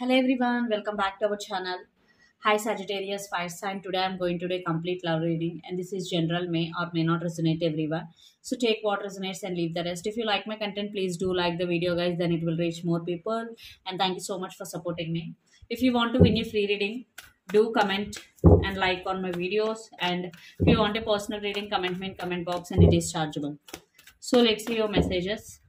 Hello everyone, welcome back to our channel. Hi Sagittarius Fire Sign. Today I'm going to do a complete love reading and this is general may or may not resonate everyone. So take what resonates and leave the rest. If you like my content, please do like the video guys, then it will reach more people. And thank you so much for supporting me. If you want to win a free reading, do comment and like on my videos. And if you want a personal reading, comment me in comment box and it is chargeable. So let's see your messages.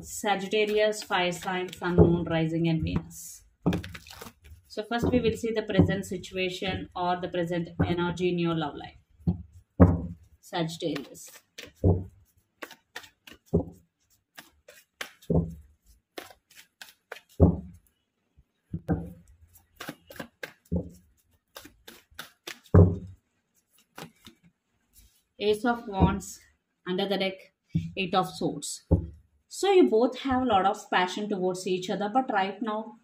Sagittarius, fire sign, sun, moon, rising, and Venus. So, first we will see the present situation or the present energy in your love life. Sagittarius. Ace of Wands, under the deck, Eight of Swords. So you both have a lot of passion towards each other, but right now,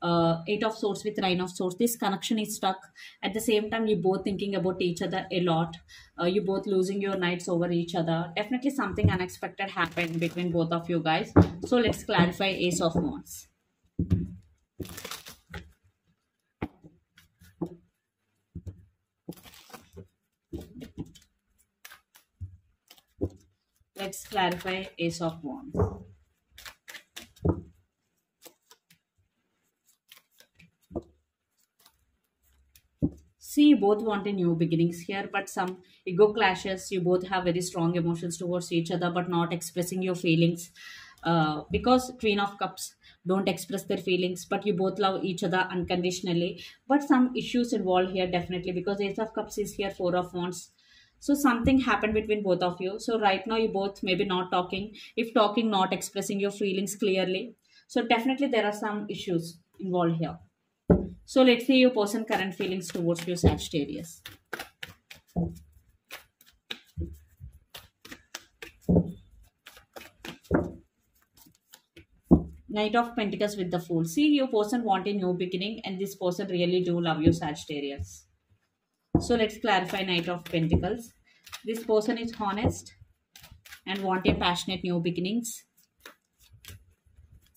uh, Eight of Swords with Nine of Swords, this connection is stuck. At the same time, you both thinking about each other a lot. Uh, you both losing your nights over each other. Definitely something unexpected happened between both of you guys. So let's clarify Ace of Wands. Let's clarify Ace of Wands. See, you both want a new beginnings here, but some ego clashes. You both have very strong emotions towards each other, but not expressing your feelings. Uh, because Queen of Cups don't express their feelings, but you both love each other unconditionally. But some issues involved here, definitely, because Ace of Cups is here, Four of Wands so something happened between both of you so right now you both maybe not talking if talking not expressing your feelings clearly so definitely there are some issues involved here so let's see your person current feelings towards your sagittarius Knight of Pentacles with the Fool. See, your person want a new beginning and this person really do love you, Sagittarius. So let's clarify Knight of Pentacles. This person is honest and want a passionate new beginnings.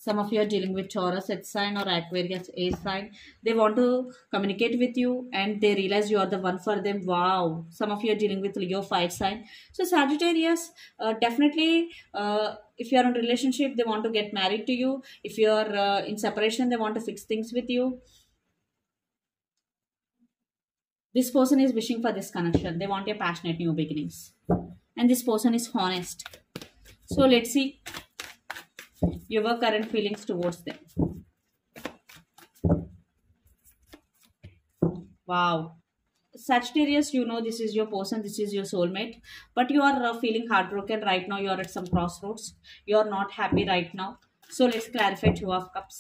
Some of you are dealing with Taurus, Earth sign or Aquarius, Air sign. They want to communicate with you and they realize you are the one for them. Wow. Some of you are dealing with Leo, Fire sign. So Sagittarius, uh, definitely uh, if you are in relationship, they want to get married to you. If you are uh, in separation, they want to fix things with you this person is wishing for this connection they want a passionate new beginnings and this person is honest so let's see your current feelings towards them wow Sagittarius, you know this is your person, this is your soulmate, but you are uh, feeling heartbroken right now. You are at some crossroads. You are not happy right now. So let's clarify Two of Cups.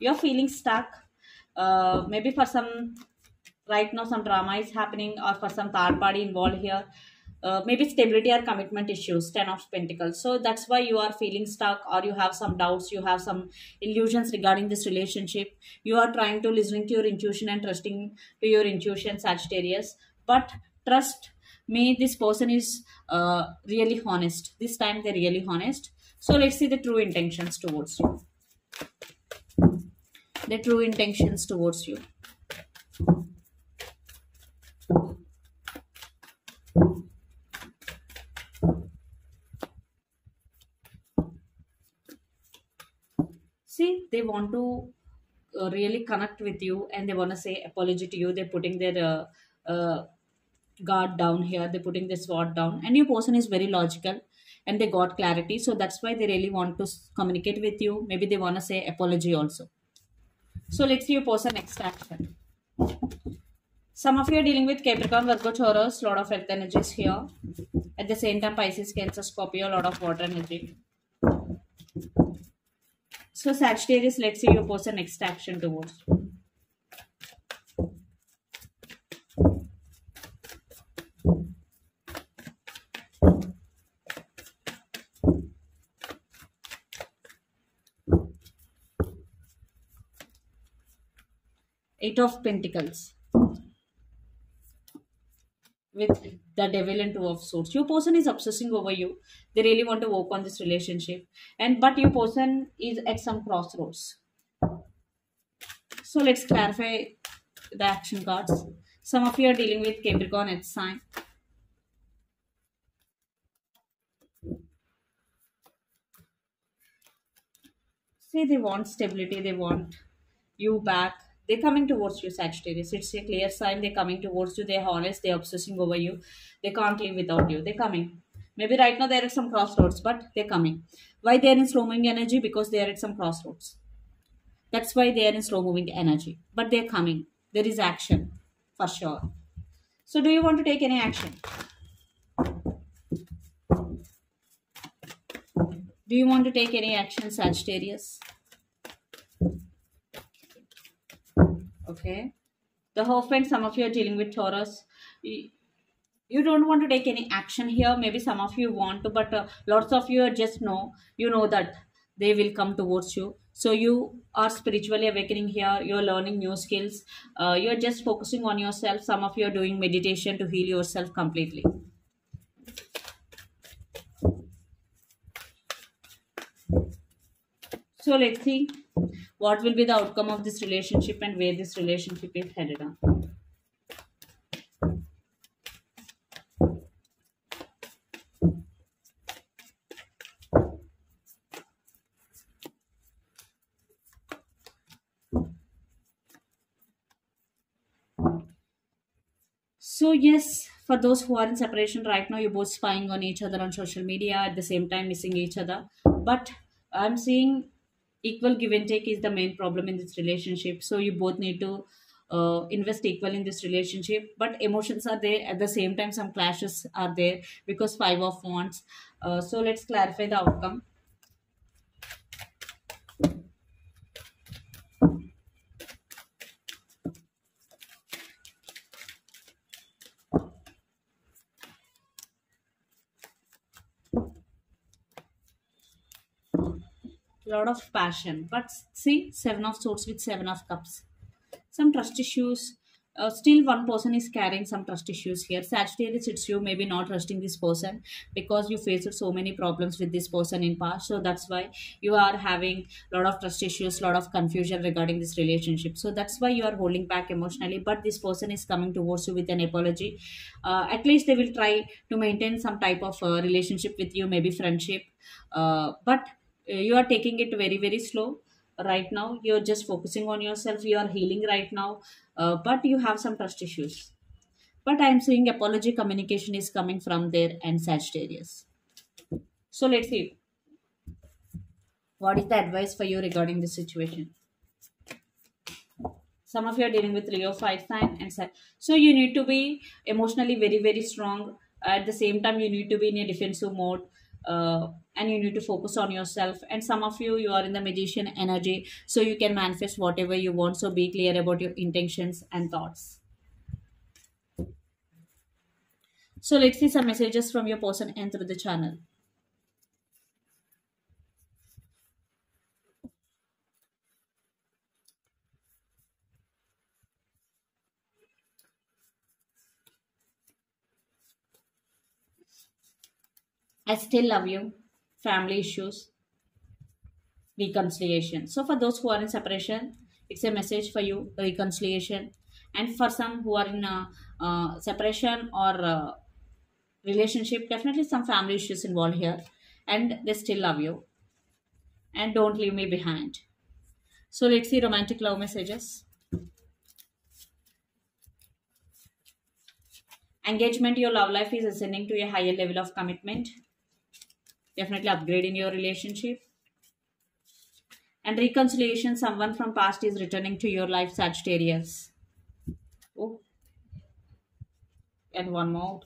you're feeling stuck uh, maybe for some right now some drama is happening or for some third party involved here uh, maybe stability or commitment issues 10 of pentacles. So that's why you are feeling stuck or you have some doubts you have some illusions regarding this relationship. You are trying to listening to your intuition and trusting to your intuition sagittarius. But trust me this person is uh, really honest. This time they're really honest. So let's see the true intentions towards you. The true intentions towards you. See, they want to uh, really connect with you and they want to say apology to you. They're putting their uh, uh, guard down here, they're putting their sword down, and your person is very logical and they got clarity. So that's why they really want to communicate with you. Maybe they want to say apology also. So let's see your person next action. Some of you are dealing with Capricorn, Virgo, Taurus, lot of earth energies here. At the same time, Pisces, Cancer, Scorpio, a lot of water energy. So Sagittarius, let's see your person next action towards. Eight of Pentacles. With the devil and two of swords. Your person is obsessing over you. They really want to work on this relationship. And but your person is at some crossroads. So let's clarify the action cards. Some of you are dealing with capricorn earth sign. See they want stability. They want you back they're coming towards you, Sagittarius. It's a clear sign they're coming towards you. They're honest. They're obsessing over you. They can't live without you. They're coming. Maybe right now they're at some crossroads, but they're coming. Why they're in slow moving energy? Because they're at some crossroads. That's why they are in slow moving energy. But they're coming. There is action for sure. So, do you want to take any action? Do you want to take any action, Sagittarius? Okay? The husband some of you are dealing with taurus. You don't want to take any action here. Maybe some of you want to but uh, lots of you are just know you know that they will come towards you. So you are spiritually awakening here. You're learning new skills. Uh, you're just focusing on yourself. Some of you are doing meditation to heal yourself completely so let's see what will be the outcome of this relationship and where this relationship is headed on. So yes, for those who are in separation right now, you're both spying on each other on social media at the same time missing each other. But I'm seeing equal give and take is the main problem in this relationship. So you both need to uh, invest equal in this relationship. But emotions are there. At the same time some clashes are there because five of wands uh, so let's clarify the outcome lot of passion. But see seven of swords with seven of cups. Some trust issues. Uh, still one person is carrying some trust issues here. Sagittarius it's you maybe not trusting this person because you faced so many problems with this person in past. So that's why you are having a lot of trust issues lot of confusion regarding this relationship. So that's why you are holding back emotionally. But this person is coming towards you with an apology. Uh, at least they will try to maintain some type of uh, relationship with you maybe friendship. Uh, but you are taking it very very slow right now. You're just focusing on yourself. You are healing right now. Uh, but you have some trust issues. But i'm seeing apology communication is coming from there and sagittarius. So let's see. What is the advice for you regarding this situation? Some of you are dealing with leo fire sign and so you need to be emotionally very very strong. At the same time you need to be in a defensive mode uh, and you need to focus on yourself. And some of you you are in the magician energy so you can manifest whatever you want. So be clear about your intentions and thoughts. So let's see some messages from your person and through the channel I still love you. Family issues. Reconciliation. So, for those who are in separation, it's a message for you reconciliation. And for some who are in a, uh, separation or uh, relationship, definitely some family issues involved here. And they still love you. And don't leave me behind. So, let's see romantic love messages. Engagement, your love life is ascending to a higher level of commitment definitely upgrade in your relationship. And reconciliation someone from past is returning to your life sagittarius. Oh. And one more.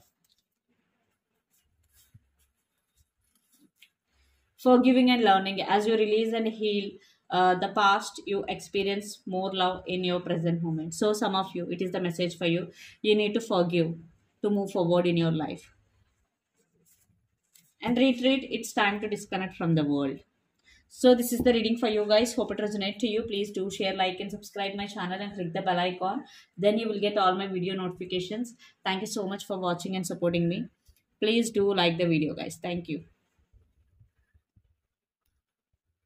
Forgiving and learning. As you release and heal uh, the past you experience more love in your present moment. So some of you it is the message for you. You need to forgive to move forward in your life and retreat it's time to disconnect from the world. So this is the reading for you guys. Hope it resonate to you. Please do share like and subscribe my channel and click the bell icon. Then you will get all my video notifications. Thank you so much for watching and supporting me. Please do like the video guys. Thank you